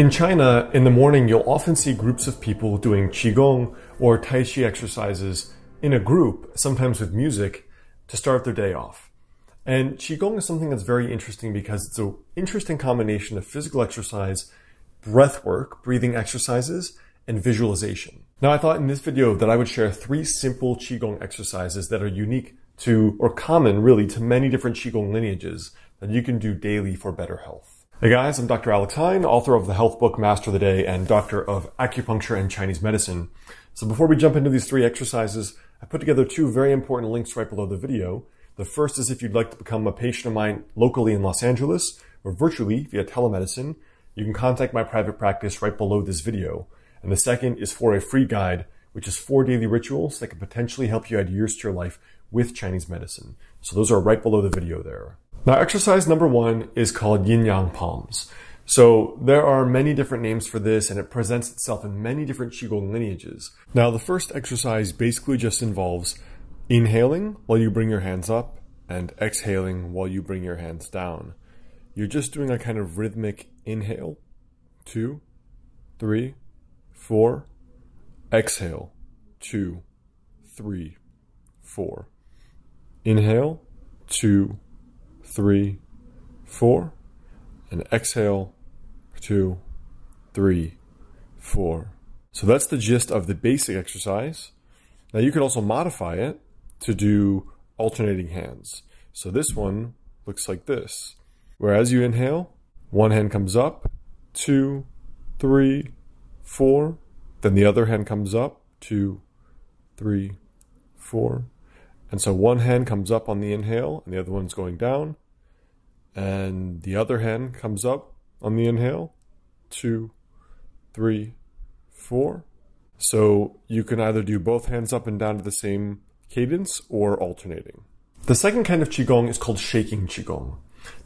In China, in the morning, you'll often see groups of people doing Qigong or Tai Chi exercises in a group, sometimes with music, to start their day off. And Qigong is something that's very interesting because it's an interesting combination of physical exercise, breath work, breathing exercises, and visualization. Now, I thought in this video that I would share three simple Qigong exercises that are unique to, or common really, to many different Qigong lineages that you can do daily for better health. Hey guys, I'm Dr. Alex Heyne, author of the health book Master of the Day and doctor of acupuncture and Chinese medicine. So before we jump into these three exercises, I put together two very important links right below the video. The first is if you'd like to become a patient of mine locally in Los Angeles or virtually via telemedicine, you can contact my private practice right below this video. And the second is for a free guide, which is four daily rituals that can potentially help you add years to your life with Chinese medicine. So those are right below the video there. Now, exercise number one is called yin yang palms. So there are many different names for this and it presents itself in many different Qigong lineages. Now, the first exercise basically just involves inhaling while you bring your hands up and exhaling while you bring your hands down. You're just doing a kind of rhythmic inhale, two, three, four, exhale, two, three, four. Inhale, two, three, four, and exhale, two, three, four. So that's the gist of the basic exercise. Now you can also modify it to do alternating hands. So this one looks like this. where as you inhale, one hand comes up, two, three, four. Then the other hand comes up, two, three, four. And so one hand comes up on the inhale and the other one's going down. And the other hand comes up on the inhale, two, three, four. So you can either do both hands up and down to the same cadence or alternating. The second kind of Qigong is called shaking Qigong.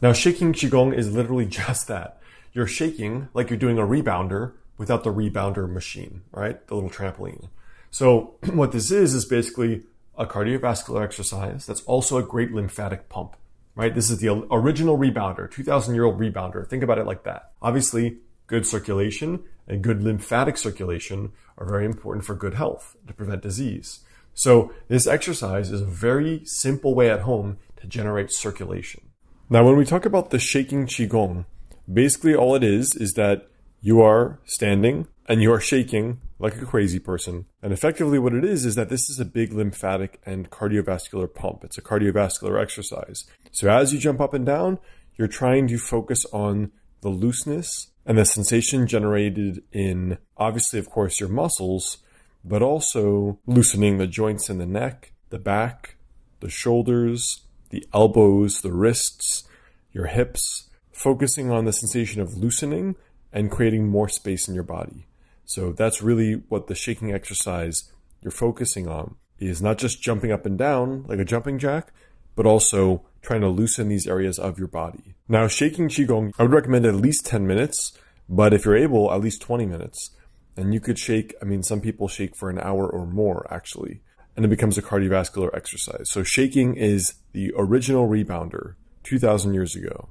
Now, shaking Qigong is literally just that. You're shaking like you're doing a rebounder without the rebounder machine, right? The little trampoline. So what this is, is basically a cardiovascular exercise that's also a great lymphatic pump, right? This is the original rebounder, 2000 year old rebounder. Think about it like that. Obviously, good circulation and good lymphatic circulation are very important for good health to prevent disease. So this exercise is a very simple way at home to generate circulation. Now, when we talk about the shaking Qigong, basically all it is is that you are standing and you are shaking like a crazy person. And effectively, what it is is that this is a big lymphatic and cardiovascular pump. It's a cardiovascular exercise. So as you jump up and down, you're trying to focus on the looseness and the sensation generated in, obviously, of course, your muscles, but also loosening the joints in the neck, the back, the shoulders, the elbows, the wrists, your hips, focusing on the sensation of loosening and creating more space in your body. So that's really what the shaking exercise you're focusing on is not just jumping up and down like a jumping jack, but also trying to loosen these areas of your body. Now, shaking Qigong, I would recommend at least 10 minutes, but if you're able, at least 20 minutes. And you could shake, I mean, some people shake for an hour or more actually, and it becomes a cardiovascular exercise. So shaking is the original rebounder 2000 years ago.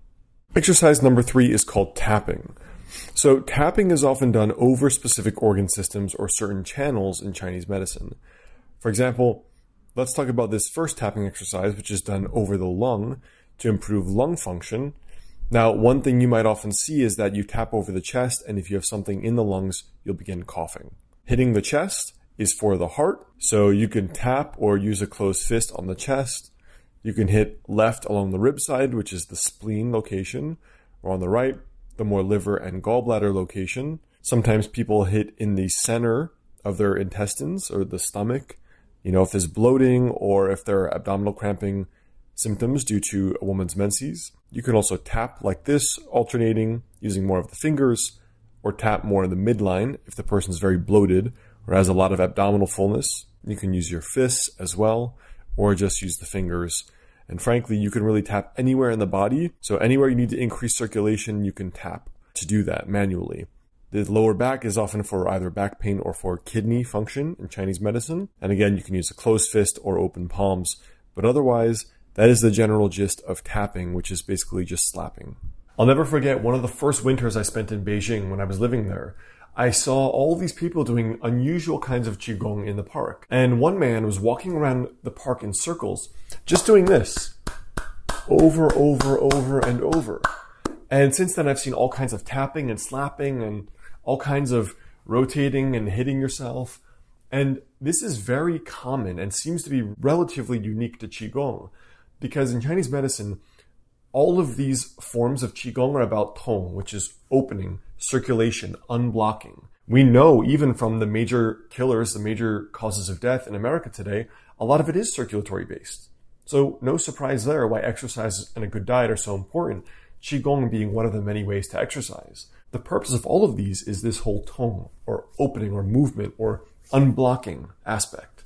Exercise number three is called tapping. So tapping is often done over specific organ systems or certain channels in Chinese medicine. For example, let's talk about this first tapping exercise, which is done over the lung to improve lung function. Now, one thing you might often see is that you tap over the chest, and if you have something in the lungs, you'll begin coughing. Hitting the chest is for the heart, so you can tap or use a closed fist on the chest. You can hit left along the rib side, which is the spleen location, or on the right, the more liver and gallbladder location. Sometimes people hit in the center of their intestines or the stomach. You know, if there's bloating or if there are abdominal cramping symptoms due to a woman's menses. You can also tap like this, alternating using more of the fingers, or tap more in the midline if the person's very bloated or has a lot of abdominal fullness. You can use your fists as well, or just use the fingers and frankly, you can really tap anywhere in the body. So anywhere you need to increase circulation, you can tap to do that manually. The lower back is often for either back pain or for kidney function in Chinese medicine. And again, you can use a closed fist or open palms. But otherwise, that is the general gist of tapping, which is basically just slapping. I'll never forget one of the first winters I spent in Beijing when I was living there. I saw all these people doing unusual kinds of Qigong in the park. And one man was walking around the park in circles, just doing this over, over, over, and over. And since then, I've seen all kinds of tapping and slapping and all kinds of rotating and hitting yourself. And this is very common and seems to be relatively unique to Qigong because in Chinese medicine, all of these forms of Qigong are about Tong, which is opening, circulation, unblocking. We know even from the major killers, the major causes of death in America today, a lot of it is circulatory based. So no surprise there why exercise and a good diet are so important. Qigong being one of the many ways to exercise. The purpose of all of these is this whole tong or opening or movement or unblocking aspect.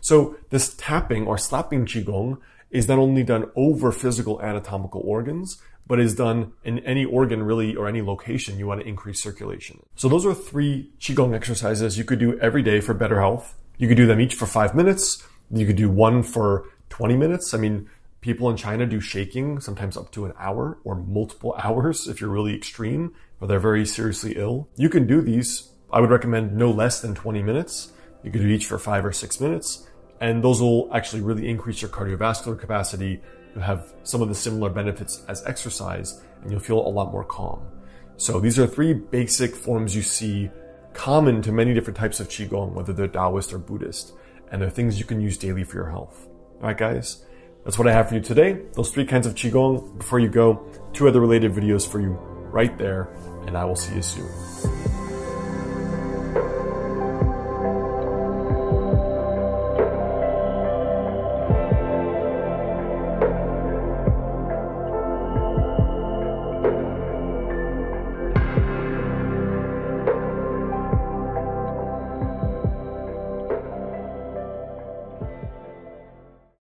So this tapping or slapping Qigong is not only done over physical anatomical organs, but is done in any organ really or any location you want to increase circulation. So those are three Qigong exercises you could do every day for better health. You could do them each for five minutes. You could do one for 20 minutes. I mean, people in China do shaking sometimes up to an hour or multiple hours if you're really extreme or they're very seriously ill. You can do these. I would recommend no less than 20 minutes. You could do each for five or six minutes. And those will actually really increase your cardiovascular capacity You'll have some of the similar benefits as exercise and you'll feel a lot more calm. So these are three basic forms you see common to many different types of Qigong, whether they're Taoist or Buddhist, and they're things you can use daily for your health. All right, guys, that's what I have for you today. Those three kinds of Qigong. Before you go, two other related videos for you right there, and I will see you soon.